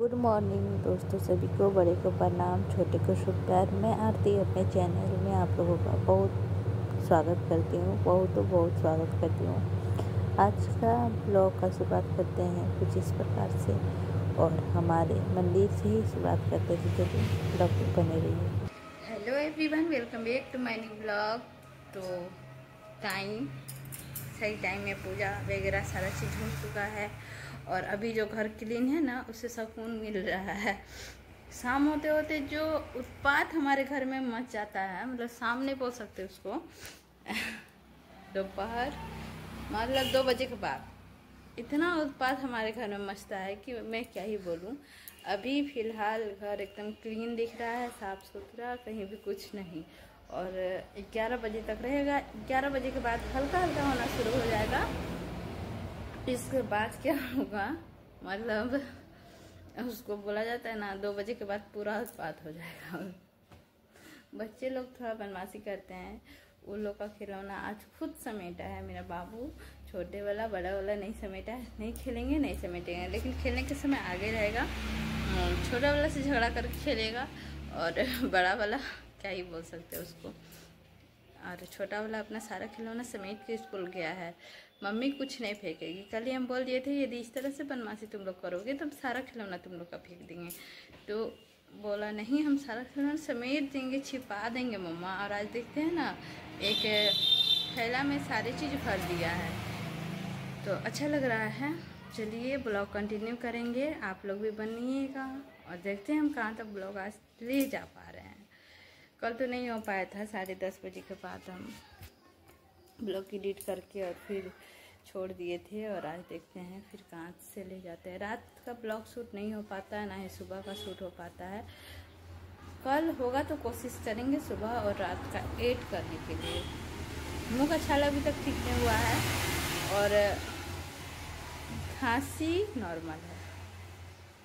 Good morning दोस्तों, सभी को, बड़े को प्रणाम, छोटे को शुभ प्यार। मैं आरती, अपने चैनल में आप लोगों का बहुत स्वागत करती हूँ, बहुत तो बहुत स्वागत करती हूँ। आज का ब्लॉग का शुरुआत करते हैं कुछ इस प्रकार से, और हमारे मंदिर से ही शुरुआत करते थे जो ब्लॉग बने रही hello everyone welcome back to my new blog तो टाइम सही टाइम में पूजा वगैरह सारा चीज़ हो चुका है। और अभी जो घर क्लीन है ना उससे सुकून मिल रहा है। शाम होते होते जो उत्पात हमारे घर में मच जाता है मतलब शाम नहीं बोल सकते उसको, दोपहर मतलब दो बजे के बाद, इतना उत्पात हमारे घर में मचता है कि मैं क्या ही बोलूँ। अभी फ़िलहाल घर एकदम क्लीन दिख रहा है, साफ़ सुथरा, कहीं भी कुछ नहीं। और 11 बजे तक रहेगा। 11 बजे के बाद हल्का हल्का होना शुरू हो जाएगा। इसके बाद क्या होगा? मतलब उसको बोला जाता है ना, दो बजे के बाद पूरा उत्पात हो जाएगा। बच्चे लोग थोड़ा बदमाशी करते हैं। उन लोग का खिलौना आज खुद समेटा है, मेरा बाबू। छोटे वाला, बड़ा वाला नहीं समेटा है। नहीं खेलेंगे, नहीं समेटेंगे। लेकिन खेलने के समय आगे रहेगा। छोटा वाला से झगड़ा करके खेलेगा। और बड़ा वाला, क्या ही बोल सकते हैं उसको? और छोटा वाला अपना सारा खिलौना समेट के स्कूल गया है। मम्मी कुछ नहीं फेंकेगी। कल ही हम बोल दिए थे, यदि इस तरह से बदमाशी तुम लोग करोगे तो हम सारा खिलौना तुम लोग का फेंक देंगे। तो बोला, नहीं, हम सारा खिलौना समेट देंगे, छिपा देंगे, मम्मा। और आज देखते हैं ना, एक थैला में सारी चीज़ भर दिया है। तो अच्छा लग रहा है। चलिए, ब्लॉग कंटिन्यू करेंगे। आप लोग भी बनिएगा और देखते हैं हम कहाँ तक ब्लॉग आज ले जा पा रहे हैं। कल तो नहीं हो पाया था, साढ़े दस बजे के बाद हम ब्लॉग एडिट करके और फिर छोड़ दिए थे और आज देखते हैं फिर कहाँ से ले जाते हैं। रात का ब्लॉग शूट नहीं हो पाता है ना ही सुबह का शूट हो पाता है। कल होगा तो कोशिश करेंगे सुबह और रात का एड करने के लिए। मुँह का छाला अभी तक ठीक नहीं हुआ है और खांसी नॉर्मल है।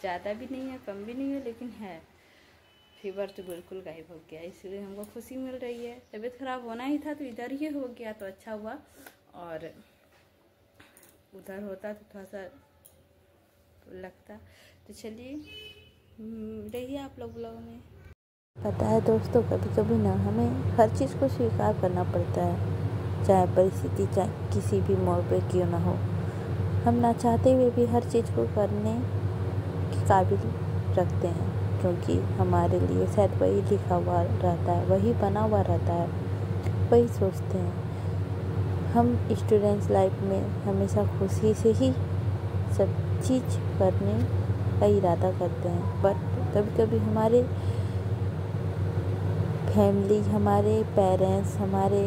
ज़्यादा भी नहीं है, कम भी नहीं है, लेकिन है। फीवर तो बिल्कुल गायब हो गया, इसलिए हमको खुशी मिल रही है। तबीयत खराब होना ही था तो इधर ही हो गया तो अच्छा हुआ। और उधर होता तो थोड़ा सा लगता। तो चलिए हम्म, रहिए आप लोग ब्लॉग में। पता है दोस्तों कभी कभी ना हमें हर चीज़ को स्वीकार करना पड़ता है। चाहे परिस्थिति चाहे किसी भी मोड़ पे क्यों ना हो। हम ना चाहते हुए भी हर चीज़ को करने के काबिल रखते हैं क्योंकि हमारे लिए शायद वही लिखा हुआ रहता है वही बना हुआ रहता है वही सोचते हैं। हम स्टूडेंट्स लाइफ में हमेशा खुशी से ही सब चीज़ करने का इरादा करते हैं। बट कभी कभी हमारे फैमिली हमारे पेरेंट्स हमारे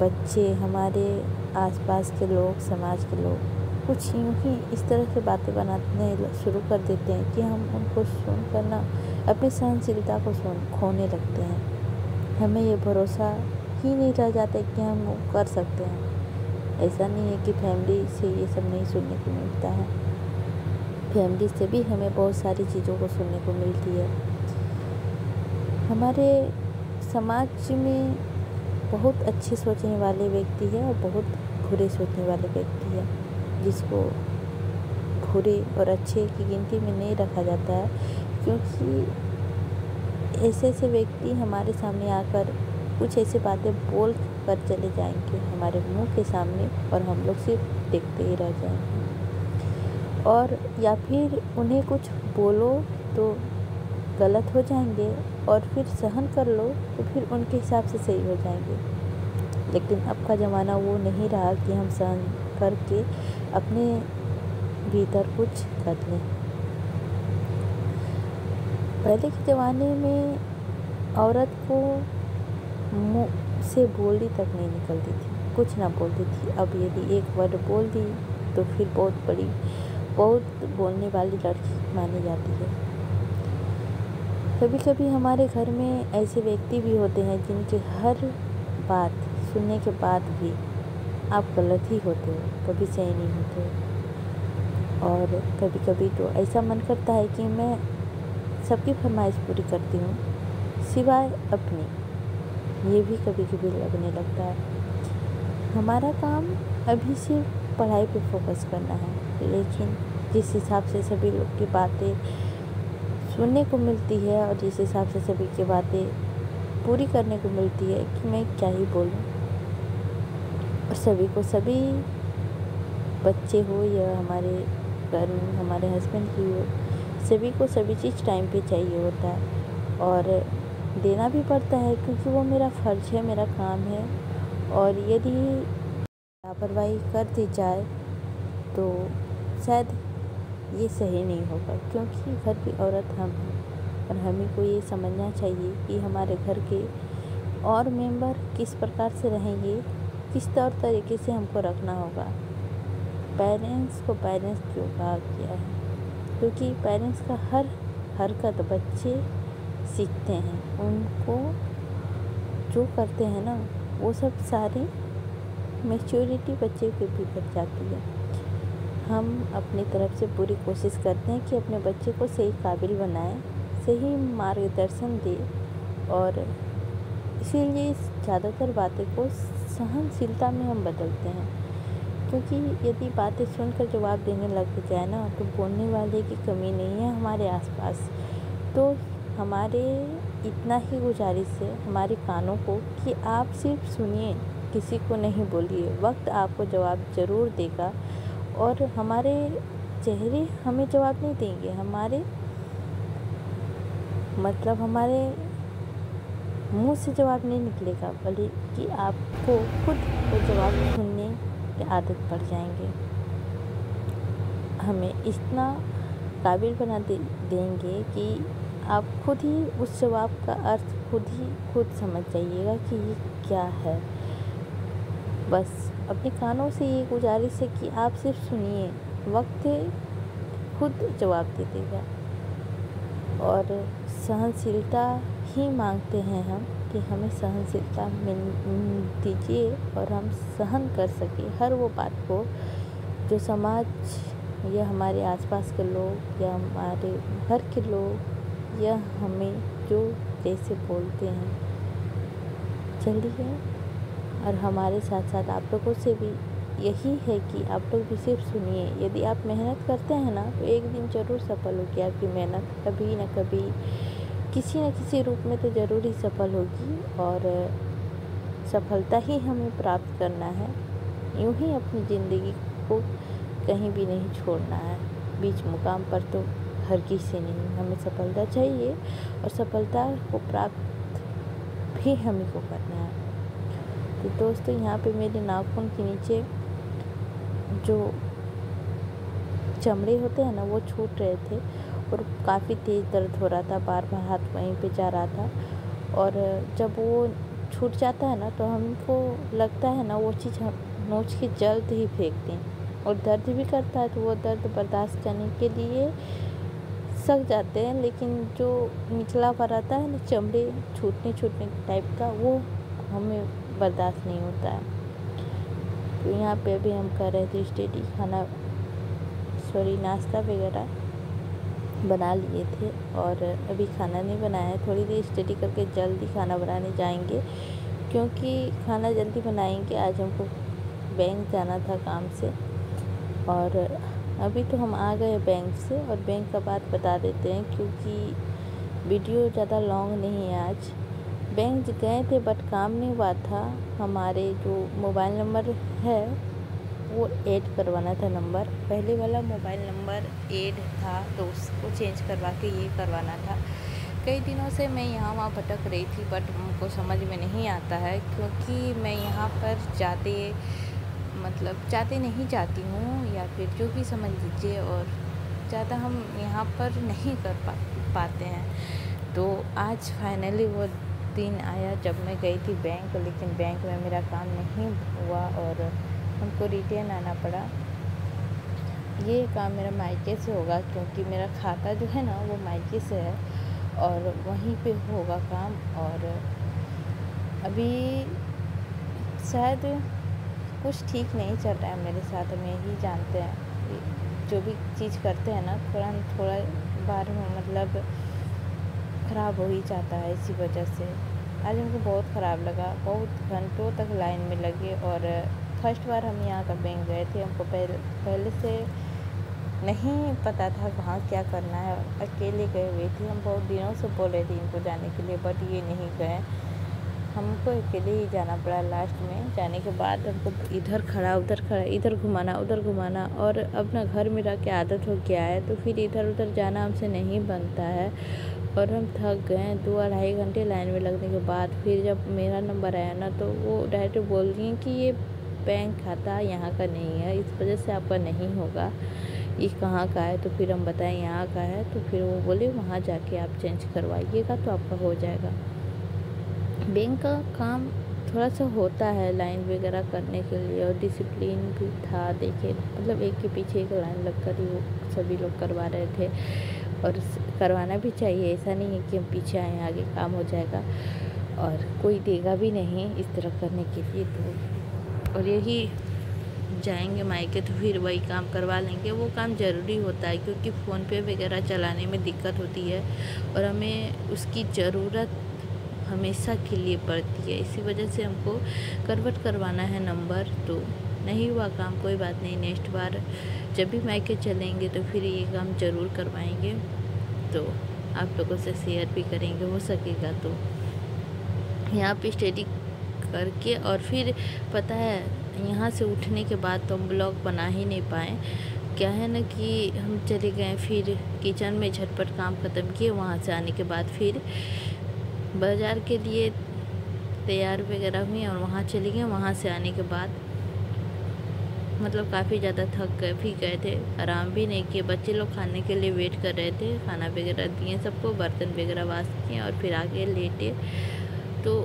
बच्चे, हमारे आसपास के लोग, समाज के लोग कुछ यूँ ही इस तरह से बातें बनाने शुरू कर देते हैं कि हम उनको सुन करना, अपनी सहनशीलता को सुन, खोने लगते हैं। हमें ये भरोसा ही नहीं रह जाता कि हम कर सकते हैं। ऐसा नहीं है कि फैमिली से ये सब नहीं सुनने को मिलता है। फैमिली से भी हमें बहुत सारी चीज़ों को सुनने को मिलती है। हमारे समाज में बहुत अच्छे सोचने वाले व्यक्ति है और बहुत बुरे सोचने वाले व्यक्ति है, जिसको बुरे और अच्छे की गिनती में नहीं रखा जाता है, क्योंकि ऐसे ऐसे व्यक्ति हमारे सामने आकर कुछ ऐसी बातें बोल कर चले जाएँगे हमारे मुँह के सामने और हम लोग सिर्फ़ देखते ही रह जाएँगे। और या फिर उन्हें कुछ बोलो तो गलत हो जाएँगे और फिर सहन कर लो तो फिर उनके हिसाब से सही हो जाएँगे। लेकिन अब का ज़माना वो नहीं रहा कि हम सहन करके अपने भीतर कुछ कर लें। पहले के ज़माने में औरत को मुँह से बोली तक नहीं निकलती थी। कुछ ना बोलती थी। अब यदि एक वर्ड बोल दी तो फिर बहुत बड़ी, बहुत बोलने वाली लड़की मानी जाती है। कभी कभी हमारे घर में ऐसे व्यक्ति भी होते हैं, जिनके हर बात सुनने के बाद भी आप गलत ही होते हो, कभी सही नहीं होते और कभी कभी तो ऐसा मन करता है कि मैं सबकी फरमाइश पूरी करती हूँ, सिवाय अपनी। ये भी कभी कभी लगने लगता है। हमारा काम अभी सिर्फ़ पढ़ाई पे फोकस करना है, लेकिन जिस हिसाब से सभी लोग की बातें सुनने को मिलती है और जिस हिसाब से सभी की बातें पूरी करने को मिलती है कि मैं क्या ही बोलूँ। और सभी को सभी बच्चे हो या हमारे घर, हमारे हस्बैंड की हो, सभी को सभी चीज़ टाइम पे चाहिए होता है। और देना भी पड़ता है क्योंकि वो मेरा फ़र्ज़ है, मेरा काम है। और यदि लापरवाही कर दी जाए तो शायद ये सही नहीं होगा क्योंकि घर की औरत हम हैं और हमें को ये समझना चाहिए कि हमारे घर के और मेंबर किस प्रकार से रहेंगे, किस तौर तरीके से हमको रखना होगा। पेरेंट्स को पेरेंट्स क्यों कहा गया है? क्योंकि पेरेंट्स का हर हरकत बच्चे सीखते हैं। उनको जो करते हैं ना, वो सब सारी मेच्योरिटी बच्चे के भीतर जाती है। हम अपनी तरफ़ से पूरी कोशिश करते हैं कि अपने बच्चे को सही काबिल बनाएँ, सही मार्गदर्शन दें और इसीलिए इस ज़्यादातर बातें को सहनशीलता में हम बदलते हैं। क्योंकि यदि बातें सुनकर जवाब देने लग जाए ना तो बोलने वाले की कमी नहीं है हमारे आसपास। तो हमारे इतना ही गुजारिश है हमारे कानों को कि आप सिर्फ़ सुनिए, किसी को नहीं बोलिए। वक्त आपको जवाब ज़रूर देगा और हमारे चेहरे हमें जवाब नहीं देंगे। हमारे मतलब हमारे मुँह से जवाब नहीं निकलेगा बल्कि आपको खुद वो जवाब सुनने की आदत पड़ जाएँगे। हमें इतना काबिल बना दे, देंगे कि आप खुद ही उस जवाब का अर्थ खुद ही खुद समझ जाइएगा कि ये क्या है। बस, अपने कानों से ये गुजारिश है कि आप सिर्फ़ सुनिए, वक्त खुद जवाब दे देगा। और सहनशीलता ही मांगते हैं हम कि हमें सहनशीलता मिल, दीजिए और हम सहन कर सके हर वो बात को जो समाज या हमारे आसपास के लोग या हमारे घर के लोग या हमें जो जैसे बोलते हैं चलिए और हमारे साथ साथ आप लोगों से भी यही है कि आप लोग भी सिर्फ़ सुनिए। यदि आप मेहनत करते हैं ना तो एक दिन ज़रूर सफल होगी आपकी मेहनत। कभी ना कभी किसी न किसी रूप में तो ज़रूर ही सफल होगी और सफलता ही हमें प्राप्त करना है। यूँ ही अपनी ज़िंदगी को कहीं भी नहीं छोड़ना है। बीच मुकाम पर तो हर किसी नहीं हमें सफलता चाहिए और सफलता को प्राप्त भी हमें को करना है। तो दोस्तों, यहाँ पे मेरे नाखून के नीचे जो चमड़े होते हैं ना, वो छूट रहे थे और काफ़ी तेज़ दर्द हो रहा था। बार बार हाथ वहीं पे जा रहा था और जब वो छूट जाता है ना तो हमको लगता है ना, वो चीज़ हम नोच के जल्द ही फेंक दें और दर्द भी करता है तो वो दर्द बर्दाश्त करने के लिए सक जाते हैं, लेकिन जो निचला हुआ आता है ना चमड़े छूटने छूटने टाइप का, वो हमें बर्दाश्त नहीं होता है। तो यहाँ पे अभी हम कर रहे थे स्टेडी, खाना सॉरी नाश्ता वगैरह बना लिए थे, और अभी खाना नहीं बनाया है। थोड़ी देर स्टडी करके जल्दी खाना बनाने जाएँगे, क्योंकि खाना जल्दी बनाएँगे, आज हमको बैंक जाना था काम से, और अभी तो हम आ गए बैंक से और बैंक का बात बता देते हैं क्योंकि वीडियो ज़्यादा लॉन्ग नहीं है आज। बैंक गए थे बट काम नहीं हुआ था। हमारे जो मोबाइल नंबर है, वो ऐड करवाना था नंबर। पहले वाला मोबाइल नंबर ऐड था तो उसको चेंज करवा के ये करवाना था। कई दिनों से मैं यहाँ वहाँ भटक रही थी बट उनको समझ में नहीं आता है, क्योंकि मैं यहाँ पर जाते मतलब जाते नहीं जाती हूँ या फिर जो भी समझ लीजिए और ज़्यादा हम यहाँ पर नहीं कर पा, पाते हैं। तो आज फाइनली वो दिन आया जब मैं गई थी बैंक लेकिन बैंक में मेरा काम नहीं हुआ और हमको रिटर्न आना पड़ा। ये काम मेरा मायके से होगा क्योंकि मेरा खाता जो है ना वो मायके से है और वहीं पे होगा काम और अभी शायद कुछ ठीक नहीं चल रहा है मेरे साथ में ही जानते हैं। जो भी चीज़ करते हैं ना थोड़ा थोड़ा बार में मतलब ख़राब हो ही जाता है इसी वजह से। आज हमको बहुत ख़राब लगा, बहुत घंटों तक लाइन में लगे और फ़र्स्ट बार हम यहाँ का बैंक गए थे, हमको पहले पहले से नहीं पता था वहाँ क्या करना है। अकेले गए हुए थे, हम बहुत दिनों से बोल थे इनको जाने के लिए, बट ये नहीं गए। हमको अकेले ही जाना पड़ा लास्ट में। जाने के बाद हमको इधर खड़ा, उधर खड़ा, इधर घुमाना, उधर घुमाना और अपना घर में रह के आदत हो गया है तो फिर इधर उधर जाना हमसे नहीं बनता है। और हम थक गए दो अढ़ाई घंटे लाइन में लगने के बाद फिर जब मेरा नंबर आया ना तो वो डायरेक्ट बोल हैं कि ये बैंक खाता यहाँ का नहीं है, इस वजह से आपका नहीं होगा। ये कहाँ का है? तो फिर हम बताएँ यहाँ का है तो फिर वो बोले, वहाँ जाके आप चेंज करवाइएगा तो आपका हो जाएगा। बैंक का काम थोड़ा सा होता है लाइन वगैरह करने के लिए और डिसिप्लिन भी था। देखे मतलब एक के पीछे एक लाइन लग कर ही वो सभी लोग करवा रहे थे और करवाना भी चाहिए। ऐसा नहीं है कि हम पीछे आए, आगे काम हो जाएगा और कोई देगा भी नहीं इस तरह करने के लिए तो। और यही जाएँगे मायके तो फिर वही काम करवा लेंगे। वो काम ज़रूरी होता है क्योंकि फ़ोन पे वगैरह चलाने में दिक्कत होती है और हमें उसकी ज़रूरत हमेशा के लिए पड़ती है। इसी वजह से हमको कन्वर्ट करवाना है नंबर तो नहीं हुआ काम, कोई बात नहीं। नेक्स्ट बार जब भी मायके चलेंगे तो फिर ये काम ज़रूर करवाएँगे। तो आप लोगों से शेयर भी करेंगे, हो सकेगा तो। यहाँ पे स्टडी करके और फिर पता है, यहाँ से उठने के बाद तो हम ब्लॉग बना ही नहीं पाए। क्या है ना कि हम चले गए फिर किचन में झटपट काम ख़त्म किए, वहाँ से आने के बाद फिर बाज़ार के लिए तैयार वगैरह हुई और वहाँ चली गई। वहाँ से आने के बाद मतलब काफ़ी ज़्यादा थक गए भी गए थे। आराम भी नहीं किए। बच्चे लोग खाने के लिए वेट कर रहे थे। खाना वगैरह दिए सबको, बर्तन वगैरह वाश किए और फिर आगे लेटे। तो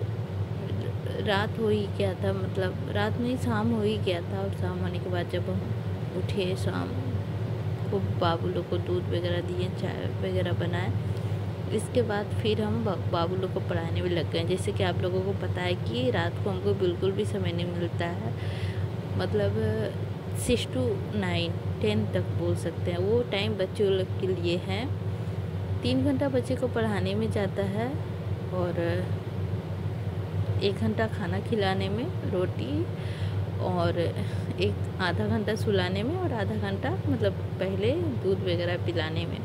रात हो ही गया था मतलब रात नहीं, शाम हो ही गया था। और शाम होने के बाद जब हम उठे, शाम को बाबू लोग को दूध वगैरह दिए, चाय वगैरह बनाए इसके बाद फिर हम बाबू लोग को पढ़ाने में लग गए। जैसे कि आप लोगों को पता है कि रात को हमको बिल्कुल भी समय नहीं मिलता है। मतलब सिक्स टू नाइन टेन तक बोल सकते हैं। वो टाइम बच्चों लोग के लिए है। तीन घंटा बच्चे को पढ़ाने में जाता है और एक घंटा खाना खिलाने में, रोटी और एक आधा घंटा सुलाने में और आधा घंटा मतलब पहले दूध वगैरह पिलाने में।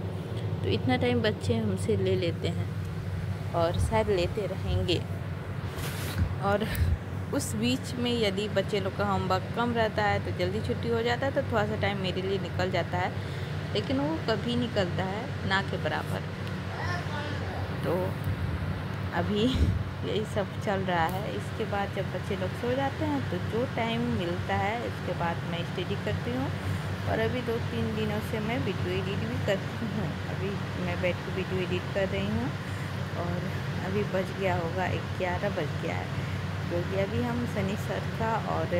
तो इतना टाइम बच्चे हमसे ले लेते हैं और शायद लेते रहेंगे। और उस बीच में यदि बच्चे लोग का होमवर्क कम रहता है तो जल्दी छुट्टी हो जाता है तो थोड़ा सा टाइम मेरे लिए निकल जाता है। लेकिन वो कभी निकलता है ना के बराबर। तो अभी यही सब चल रहा है। इसके बाद जब बच्चे लोग सो जाते हैं तो जो टाइम मिलता है, इसके बाद मैं स्टडी करती हूँ। और अभी दो तीन दिनों से मैं वीडियो एडिट भी करती हूँ। अभी मैं बैठ के वीडियो एडिट कर रही हूँ। और अभी बज गया होगा ग्यारह, बज गया है। क्योंकि अभी हम सनी सर का और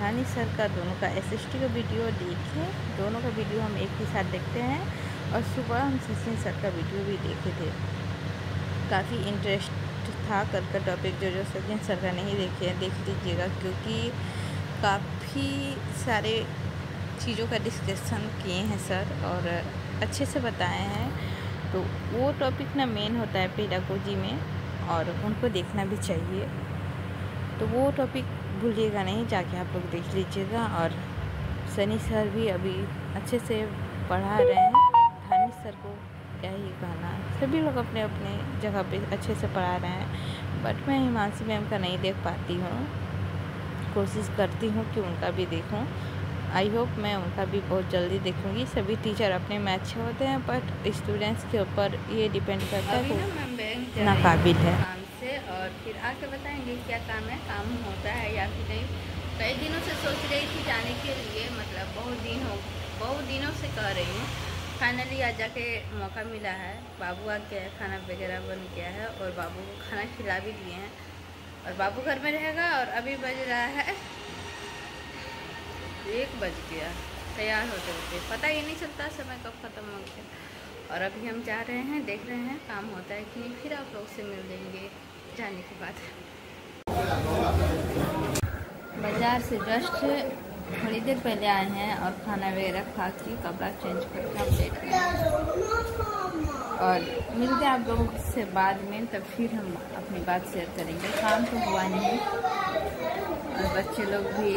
रानी सर का दोनों का एस का वीडियो देखे। दोनों का वीडियो हम एक ही साथ देखते हैं। और सुबह हम सचिन सर का वीडियो भी देखे थे। काफ़ी इंटरेस्ट था, कल का टॉपिक जो जो सचिन सर का नहीं देखे देख लीजिएगा, क्योंकि काफ़ी सारे चीज़ों का डिस्कशन किए हैं सर और अच्छे से बताए हैं। तो वो टॉपिक ना मेन होता है पेडागोजी में और उनको देखना भी चाहिए। तो वो टॉपिक भूलिएगा नहीं, जाके आप लोग देख लीजिएगा और सनी सर भी अभी अच्छे से पढ़ा रहे हैं। धानी सर को क्या ही कहना सभी लोग अपने अपने जगह पे अच्छे से पढ़ा रहे हैं। बट मैं हिमांशी मैम का नहीं देख पाती हूँ। कोशिश करती हूँ कि उनका भी देखूँ। आई होप मैं उनका भी बहुत जल्दी देखूँगी। सभी टीचर अपने में अच्छे होते हैं बट स्टूडेंट्स के ऊपर ये डिपेंड करता है नाकाबिल है काम से और फिर आके बताएँगे क्या काम है काम होता है या फिर नहीं। कई दिनों से सोच रही थी जाने के लिए मतलब बहुत दिन हो बहुत दिनों से कह रही हूँ। फाइनली आज जाके मौका मिला है। बाबू आ गया है, खाना वगैरह बन गया है और बाबू को खाना खिला भी दिए हैं। और बाबू घर में रहेगा और अभी बज रहा है एक बज गया। तैयार होते होते। पता ही नहीं चलता, समय कब ख़त्म हो गया। और अभी हम जा रहे हैं, देख रहे हैं, काम होता है कि नहीं, फिर आप लोग से मिल देंगे जाने के बाद बाज़ार से जस्ट थोड़ी देर पहले आए हैं और खाना वगैरह खा के कपड़ा चेंज करके हम हैं। और मिलते हैं आप लोगों से बाद में, तब फिर हम अपनी बात शेयर करेंगे। काम तो हुआ नहीं। और बच्चे लोग भी,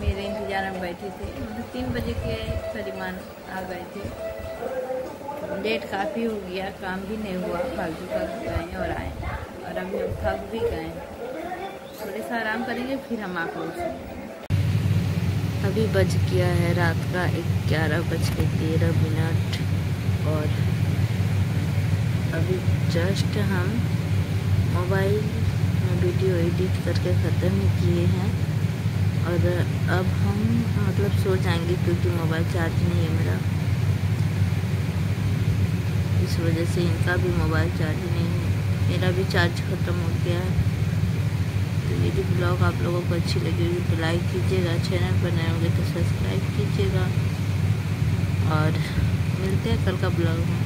मेरे इंतज़ार में बैठे थे। मतलब तीन बजे के करीबन आ गए थे। डेट काफ़ी हो गया, काम भी नहीं हुआ। फालतू का गए और आए। और अभी हम थक भी गए थोड़े सा आराम करेंगे, फिर हम आप लोग अभी बज गया है। रात का ग्यारह बज के तेरह मिनट और अभी जस्ट हम मोबाइल में वीडियो एडिट करके ख़त्म ही किए हैं और अब हम मतलब सो जाएँगे क्योंकि मोबाइल चार्ज नहीं है मेरा। इस वजह से इनका भी मोबाइल चार्ज नहीं है। मेरा भी चार्ज ख़त्म हो गया है। तो यदि ब्लॉग आप लोगों को अच्छी लगी होगी तो लाइक कीजिएगा चैनल पर नए होंगे तो सब्सक्राइब कीजिएगा। और मिलते हैं कल का ब्लॉग में।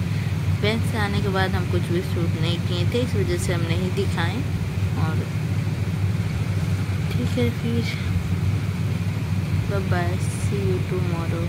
बैंक से आने के बाद हम कुछ भी शूट नहीं किए थे, इस वजह से हम नहीं दिखाएँ। और ठीक है फिर। Bye see you tomorrow.